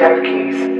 Dead Keys.